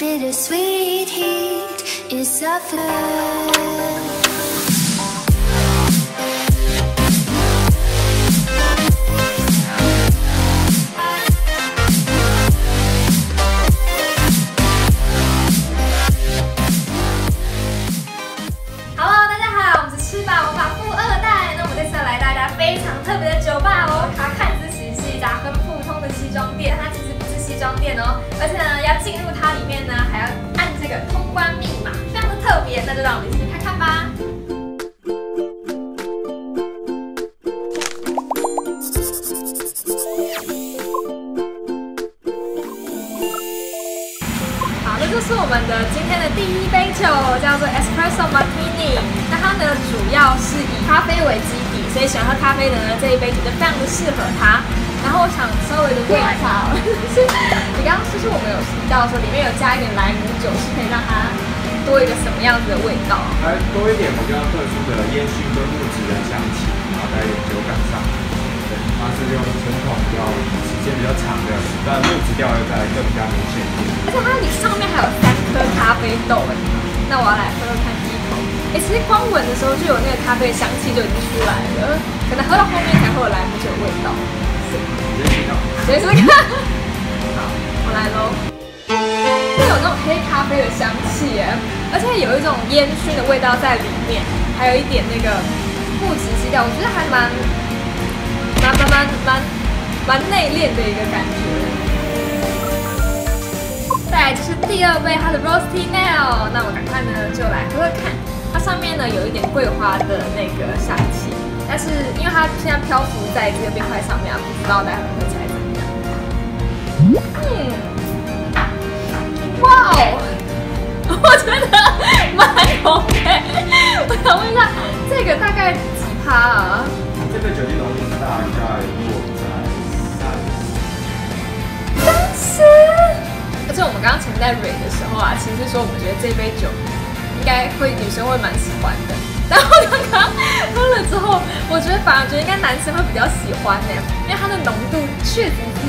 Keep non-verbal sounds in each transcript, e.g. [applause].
bittersweet heat is suffering. 们的今天的第一杯酒，叫做 Espresso Martini。那它呢，主要是以咖啡为基底，所以喜欢喝咖啡的呢，这一杯酒就非常的适合它。然后我想稍微的问一下 [laughs] 你刚刚是不是我们有提到说里面有加一点莱姆酒，是可以让它多一个什么样子的味道？还多一点比较特殊的烟熏跟木质的香气，然后带一点酒感上。对，它是用纯桶比较时间比较长的，但木质调会再更加明显一点。而且它你上那我要来喝喝看第一口。哎，其实光闻的时候就有那个咖啡的香气就已经出来了，可能喝到后面才会有莱姆酒的味道。直接听到。试试看。好，我来喽。会有那种黑咖啡的香气耶，而且有一种烟熏的味道在里面，还有一点那个木质基调，我觉得还蛮蛮蛮蛮蛮蛮内敛的一个感觉。再来就是第二杯，它的 Roasty Nail，那我赶快呢就来喝喝看。它上面呢有一点桂花的那个香气，但是因为它现在漂浮在这个冰块上面啊，不知道大家喝起来怎么样。嗯，哇哦，[laughs] 我觉得蛮 OK。我想问一下，这个大概几趴啊？这个酒精浓度大概们刚刚前面在蕊的时候啊，其实说我们觉得这杯酒应该会女生会蛮喜欢的。[laughs] 然后刚刚喝了之后，我觉得反而觉得应该男生会比较喜欢呢，因为它的浓度确实是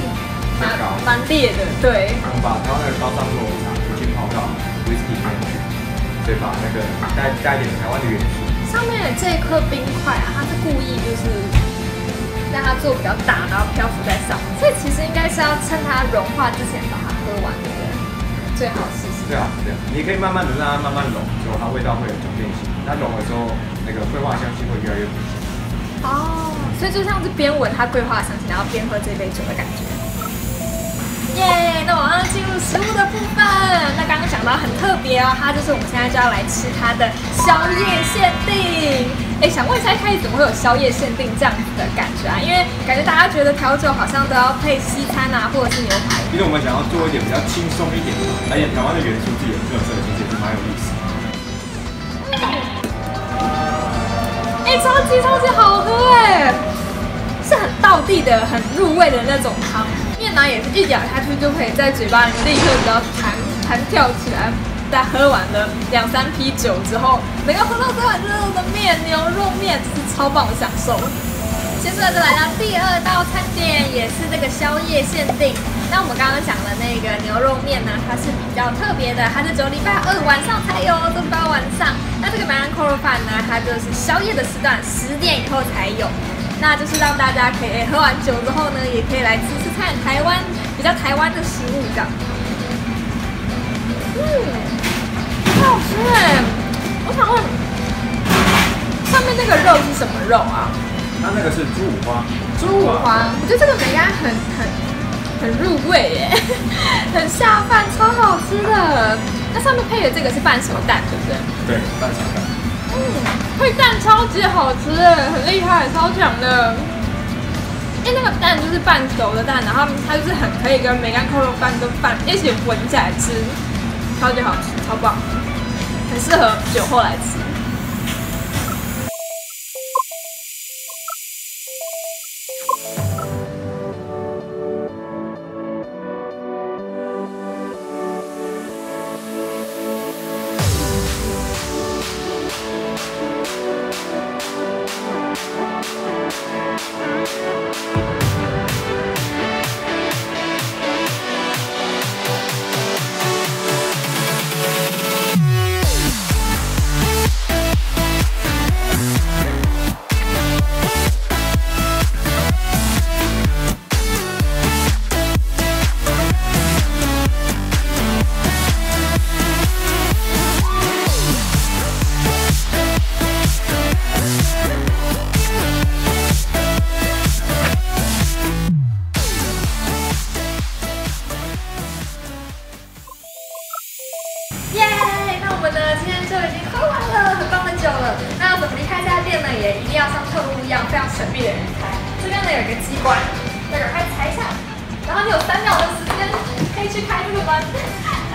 蛮高蛮烈的，对。我们把台湾的高山落茶已经泡到 whisky 里面去，所以把那个带带一点台湾的元素。上面的这一颗冰块啊，它是故意就是让它做比较大，然后漂浮在上面，所以其实应该是要趁它融化之前把它喝完，对不对？最好是是。对啊，是这样。你可以慢慢的让它慢慢融，之后它味道会有转变性。它融了之后，那个桂花香气会越来越明显。哦，所以就像是边闻它桂花香气，然后边喝这杯酒的感觉。耶！那我们要进入食物的部分。那刚刚讲到很特别哦，它就是我们现在就要来吃它的宵夜限定。哎，想问一下，一开始怎么会有宵夜限定这样子的感觉啊？因为感觉大家觉得调酒好像都要配西餐啊，或者是牛排。因为我们想要做一点比较轻松一点的，而且台湾的元素自己的特色，其实也是蛮有意思的。哎，超级超级好喝哎，是很道地的、很入味的那种汤。也是一咬下去就可以在嘴巴里面立刻比较弹弹跳起来。在喝完了两三批酒之后，能够喝到这碗热热的面，牛肉面，这是超棒的享受。接着就来到第二道餐点，也是这个宵夜限定。那我们刚刚讲的那个牛肉面呢，它是比较特别的，它是只有礼拜二晚上才有，都是礼拜晚上。那这个白兰扣肉饭呢，它就是宵夜的时段，十点以后才有。那就是让大家可以喝完酒之后呢，也可以来吃吃看台湾比较台湾的食物这样。嗯，很好吃哎！我想问，上面那个肉是什么肉啊？它那个是猪五花，猪五花，我觉得这个梅干很很很入味耶，[laughs] 很下饭，超好吃的。那上面配的这个是半熟蛋，对不对？对，半熟蛋。嗯，会蛋超级好吃，很厉害，超强的。因为那个蛋就是半熟的蛋，然后它就是很可以跟梅干扣肉饭跟饭一起混起来吃，超级好吃，超棒，很适合酒后来吃。非常神秘的人才。这边呢有一个机关，大家快猜一下。然后你有三秒的时间可以去开这个门。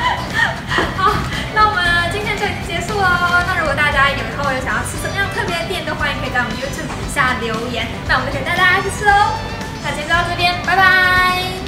[laughs] 好，那我们今天就结束喽。那如果大家以后有想要吃什么样特别的店，都欢迎可以在我们 YouTube 底下留言。那我们就可以带大家去吃喽。那今天就到这边，拜拜。